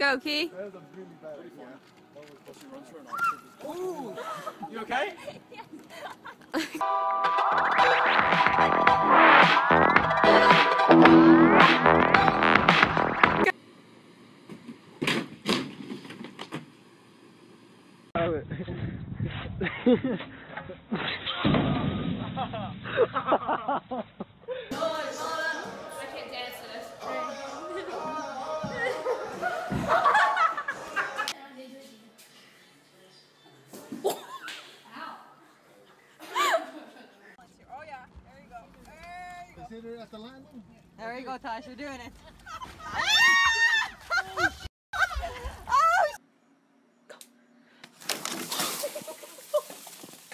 Go, Key. That was a really bad idea. You okay? Consider at the landing. There you go, Tosh. You're doing it.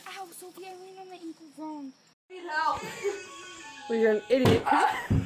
Ow, Sophie, I leaned on my ankle wrong. Well, you're an idiot.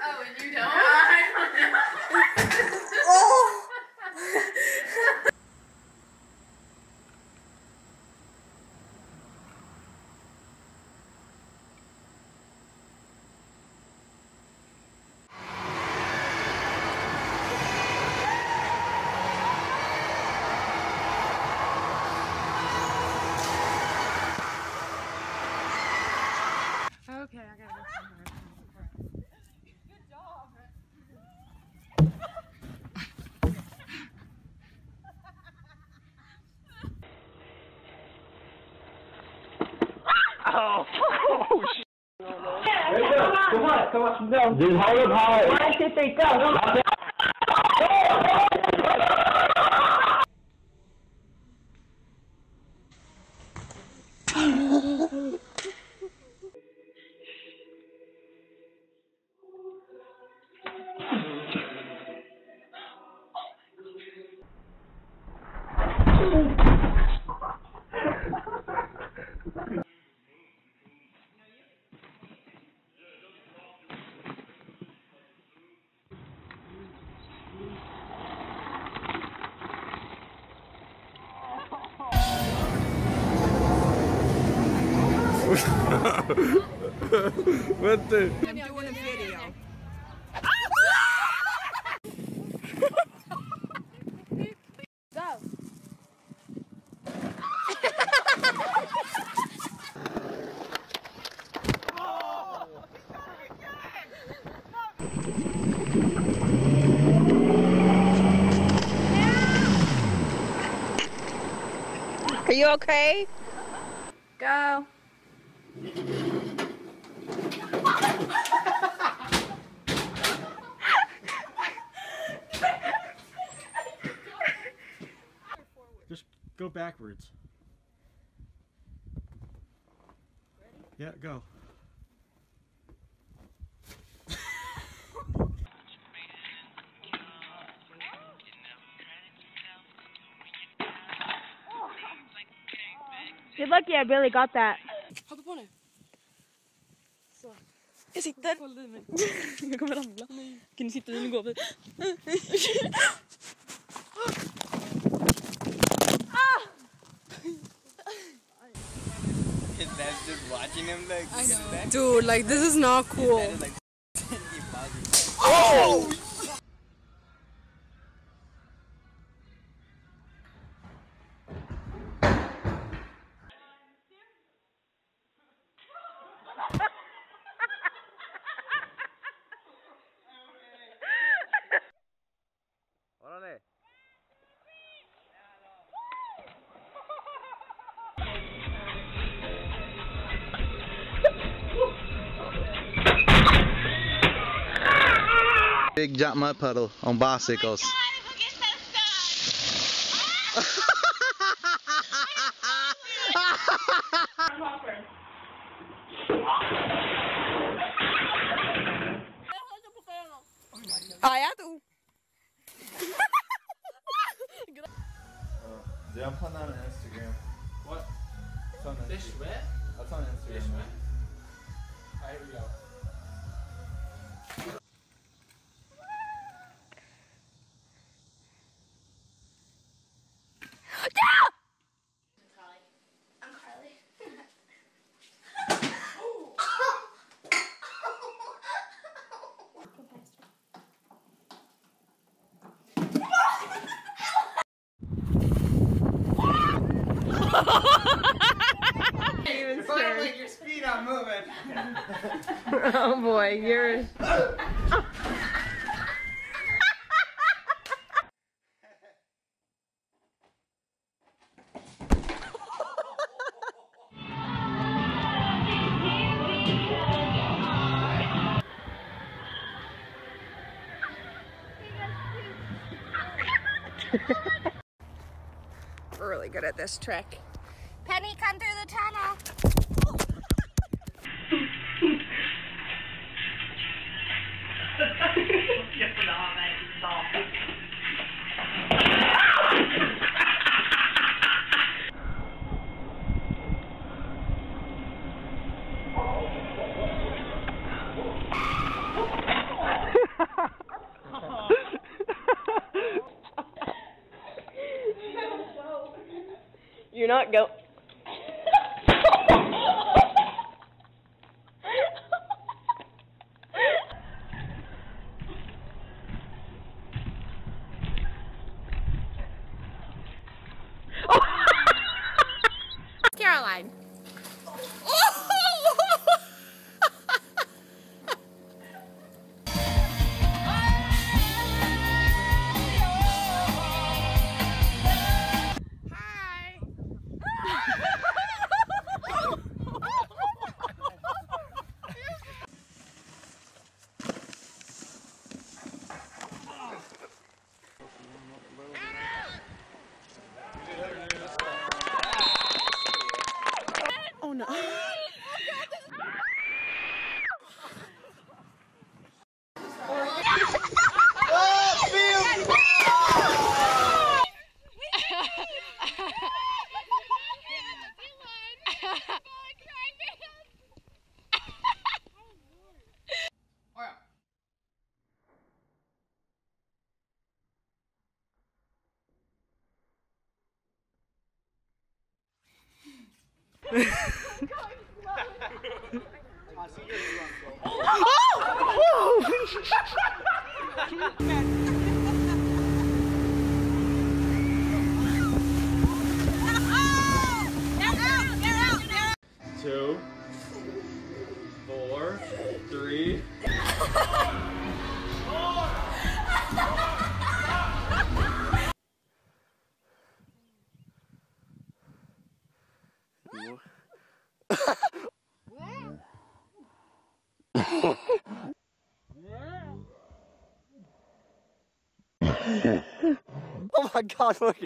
Oh, and you don't? Okay, I gotta go somewhere. Come on, come on, no. Just hold up high. One, two, three, go. What the? I'm doing a video. Are you okay? Go. Just go backwards. Yeah, go. You're lucky I barely got that. Hoppa på nu. Så. Jag sitter. Håll i mig. Jag kommer ramla. Kan du sitta i den och gå? His dad's just watching him like. I know. Dude, like this is not cool. like, Órale. Big jump mud puddle on bicycles. Instagram. Fish wet? That's on Instagram. Fish wet? Alright, here we go. I'm Carly. If I don't like your speed, I'm moving. Oh boy, you're. Really good at this trick. Penny, come through the tunnel. You're not go. Caroline. Oh Two. Oh my god, look.